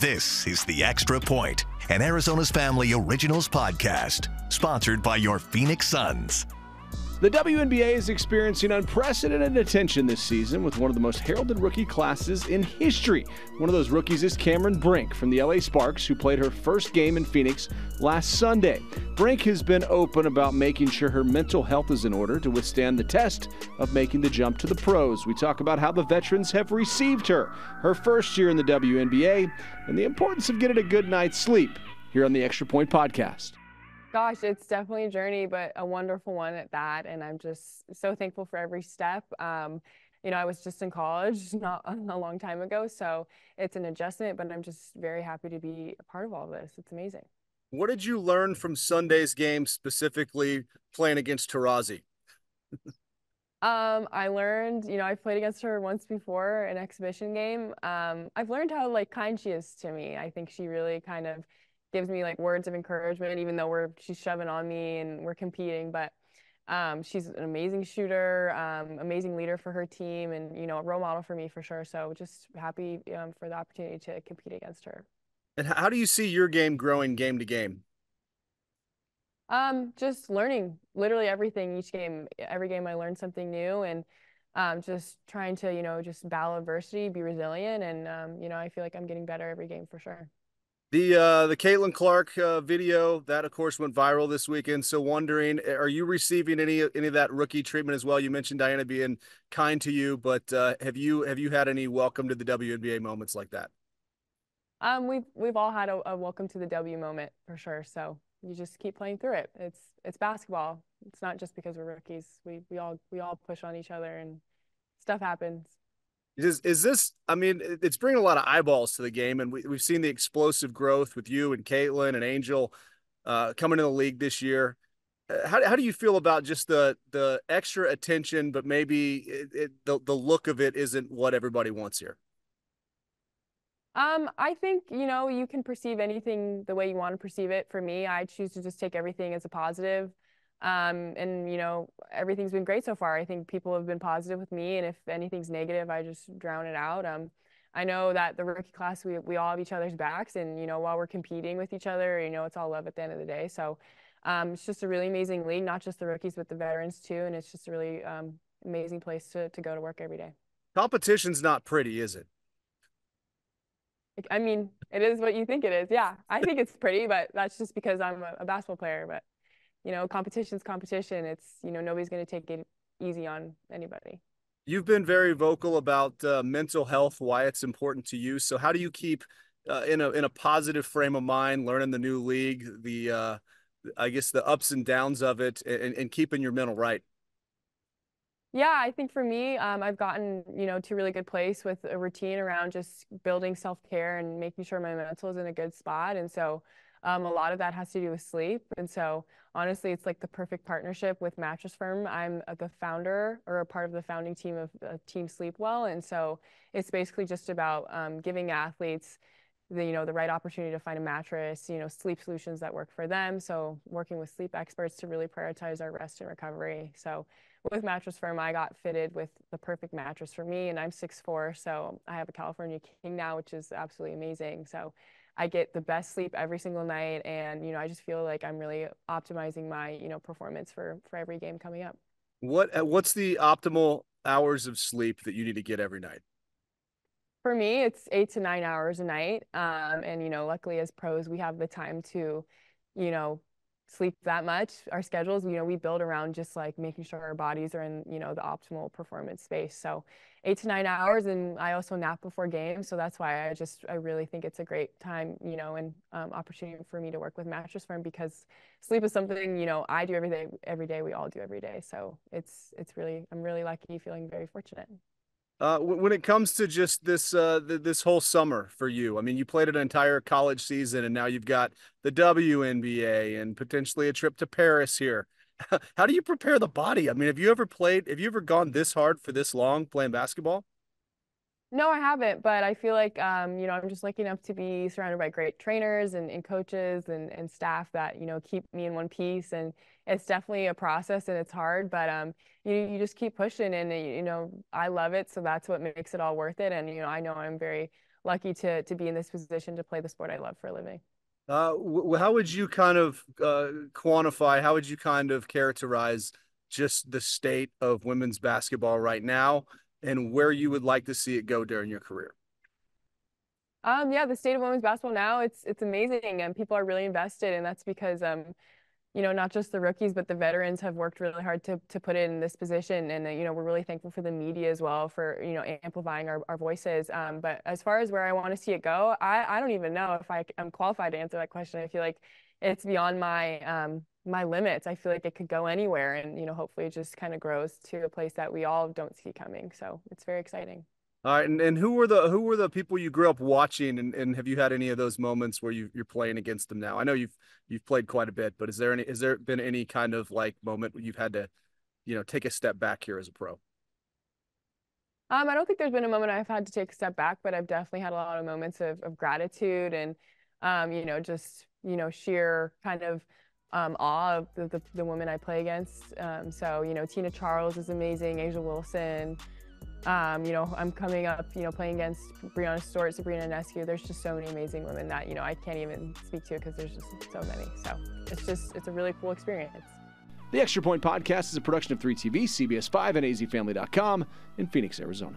This is The Extra Point, an Arizona's Family Originals podcast, sponsored by your Phoenix Suns. The WNBA is experiencing unprecedented attention this season with one of the most heralded rookie classes in history. One of those rookies is Cameron Brink from the LA Sparks, who played her first game in Phoenix last Sunday. Brink has been open about making sure her mental health is in order to withstand the test of making the jump to the pros. We talk about how the veterans have received her, her first year in the WNBA, and the importance of getting a good night's sleep here on the Extra Point Podcast. Gosh, it's definitely a journey, but a wonderful one at that. And I'm just so thankful for every step. Um, you know, I was just in college not a long time ago, so it's an adjustment, but I'm just very happy to be a part of all of this. It's amazing. What did you learn from Sunday's game, specifically playing against Taurasi? um, I learned, you know, I've played against her once before, an exhibition game. Um, I've learned how like kind she is to me. I think she really kind of gives me like words of encouragement, even though we're she's shoving on me and we're competing. But um, she's an amazing shooter, um, amazing leader for her team, and you know a role model for me for sure. So just happy um, for the opportunity to compete against her. And how do you see your game growing game to game? Um, just learning literally everything each game. Every game I learn something new, and um, just trying to you know just battle adversity, be resilient, and um, you know I feel like I'm getting better every game for sure. The uh, the Caitlin Clark uh, video that of course went viral this weekend. So wondering, are you receiving any any of that rookie treatment as well? You mentioned Diana being kind to you, but uh, have you have you had any welcome to the WNBA moments like that? Um, we've we've all had a, a welcome to the W moment for sure. So you just keep playing through it. It's it's basketball. It's not just because we're rookies. We we all we all push on each other and stuff happens. Is is this? I mean, it's bringing a lot of eyeballs to the game, and we, we've seen the explosive growth with you and Caitlin and Angel uh, coming in the league this year. Uh, how how do you feel about just the the extra attention, but maybe it, it, the the look of it isn't what everybody wants here? Um, I think you know you can perceive anything the way you want to perceive it. For me, I choose to just take everything as a positive. Um, and you know, everything's been great so far. I think people have been positive with me, and if anything's negative, I just drown it out. Um, I know that the rookie class, we we all have each other's backs, and you know, while we're competing with each other, you know, it's all love at the end of the day. So, um, it's just a really amazing league, not just the rookies, but the veterans too, and it's just a really um, amazing place to to go to work every day. Competition's not pretty, is it? I mean, it is what you think it is. Yeah, I think it's pretty, but that's just because I'm a, a basketball player. But you know, competition's competition. It's, you know, nobody's going to take it easy on anybody. You've been very vocal about uh, mental health, why it's important to you. So how do you keep uh, in a in a positive frame of mind, learning the new league, the uh, I guess the ups and downs of it, and, and keeping your mental right? Yeah, I think for me, um, I've gotten you know to a really good place with a routine around just building self care and making sure my mental is in a good spot, and so um, a lot of that has to do with sleep. And so honestly, it's like the perfect partnership with Mattress Firm. I'm the founder or a part of the founding team of uh, Team Sleep Well. And so it's basically just about um, giving athletes the, you know, the right opportunity to find a mattress, you know, sleep solutions that work for them. So working with sleep experts to really prioritize our rest and recovery. So with Mattress Firm, I got fitted with the perfect mattress for me and I'm 6'4", so I have a California King now, which is absolutely amazing. So I get the best sleep every single night, and you know I just feel like I'm really optimizing my you know performance for for every game coming up. What uh, what's the optimal hours of sleep that you need to get every night? For me, it's eight to nine hours a night, um, and you know luckily as pros we have the time to, you know, sleep that much. Our schedules, you know, we build around just like making sure our bodies are in, you know, the optimal performance space. So eight to nine hours, and I also nap before games. So that's why I just I really think it's a great time, you know, and um, opportunity for me to work with Mattress Firm because sleep is something you know I do every day. Every day we all do every day. So it's it's really I'm really lucky, feeling very fortunate. Uh, when it comes to just this uh, this whole summer for you, I mean, you played an entire college season, and now you've got the WNBA and potentially a trip to Paris here. How do you prepare the body? I mean, have you ever played? Have you ever gone this hard for this long playing basketball? No, I haven't, but I feel like um, you know, I'm just lucky enough to be surrounded by great trainers and, and coaches and, and staff that, you know, keep me in one piece. And it's definitely a process and it's hard, but um, you you just keep pushing and you know, I love it. So that's what makes it all worth it. And, you know, I know I'm very lucky to to be in this position to play the sport I love for a living. Uh, how would you kind of uh, quantify, how would you kind of characterize just the state of women's basketball right now and where you would like to see it go during your career? Um, yeah, the state of women's basketball now, it's it's amazing and people are really invested and that's because um, you know, not just the rookies, but the veterans have worked really hard to to put it in this position. And, uh, you know, we're really thankful for the media as well for, you know, amplifying our, our voices. Um, but as far as where I want to see it go, I, I don't even know if I, am qualified to answer that question. I feel like it's beyond my um, my limits. I feel like it could go anywhere and, you know, hopefully it just kind of grows to a place that we all don't see coming. So it's very exciting. All right, and, and who were the who were the people you grew up watching, and, and have you had any of those moments where you you're playing against them now? I know you've you've played quite a bit, but is there any has there been any kind of like moment where you've had to, you know, take a step back here as a pro? Um, I don't think there's been a moment I've had to take a step back, but I've definitely had a lot of moments of, of gratitude and, um, you know, just you know sheer kind of um, awe of the, the, the women I play against. Um, so you know, Tina Charles is amazing, A'ja Wilson. Um, you know, I'm coming up, you know, playing against Breanna Stewart, Sabrina Ionescu. There's just so many amazing women that, you know, I can't even speak to because there's just so many. So it's just, it's a really cool experience. The Extra Point Podcast is a production of 3TV, CBS5, and azfamily.com in Phoenix, Arizona.